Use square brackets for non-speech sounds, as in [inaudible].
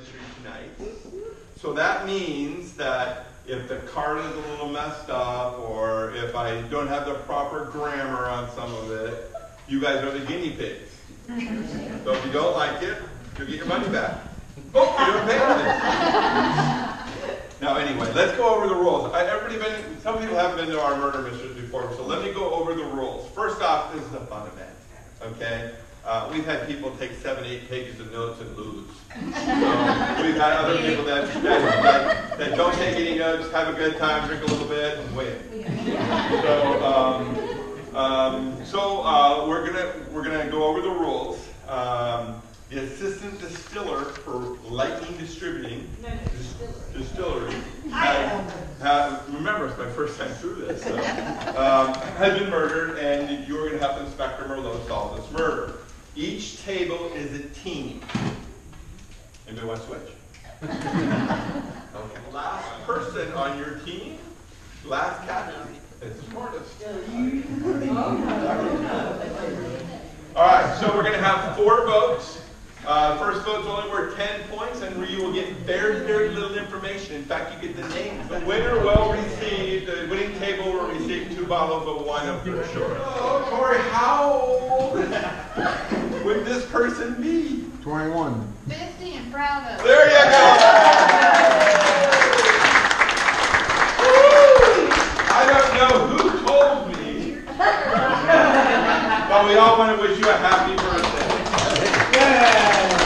mystery tonight. So that means that if the card is a little messed up or if I don't have the proper grammar on some of it, you guys are the guinea pigs. [laughs] So if you don't like it, you'll get your money back. Oh, you don't pay for this. Now, anyway, let's go over the rules. I, everybody been, some people haven't been to our murder mysteries before, so let me go over the rules. First off, this is a fun event, okay? Uh, we've had people take seven, eight pages of notes and lose. So we've had other people that, that, that, don't take any notes, have a good time, drink a little bit, and win. So, um, um, so uh, we're gonna we're gonna go over the rules. Um, the assistant distiller for Lightning Distributing No, no, dis- Distillery has, has, remember it's my first time through this so, um, has been murdered, and you're going to help Inspector Merlot solve this murder. Each table is a team. Anybody want to switch? [laughs] Okay. Last person on your team, last captain, is the smartest. All right, so we're going to have four votes. Uh, first vote's only worth 10 points, and you will get very, very little information. In fact, you get the name. The winner will receive, the winning table will receive two bottles of wine of good sure. Oh, Corey, how old [laughs] would this person be? 21. 50 and proud of. There you go. I don't know who told me, but we all want to wish you a happy birthday. Yeah.